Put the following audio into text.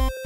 you